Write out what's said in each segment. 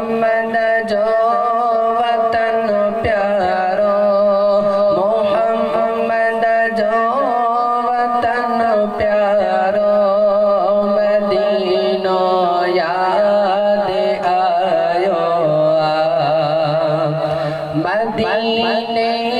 محمد جو وطن प्यारो محمد जो वतन प्यारो मदीनो याद आयो मदीने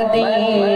Hadi. Hadi.